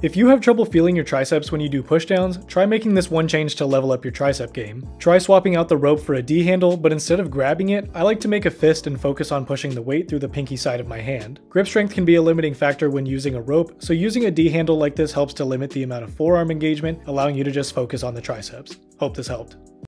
If you have trouble feeling your triceps when you do pushdowns, try making this one change to level up your tricep game. Try swapping out the rope for a D handle, but instead of grabbing it, I like to make a fist and focus on pushing the weight through the pinky side of my hand. Grip strength can be a limiting factor when using a rope, so using a D handle like this helps to limit the amount of forearm engagement, allowing you to just focus on the triceps. Hope this helped.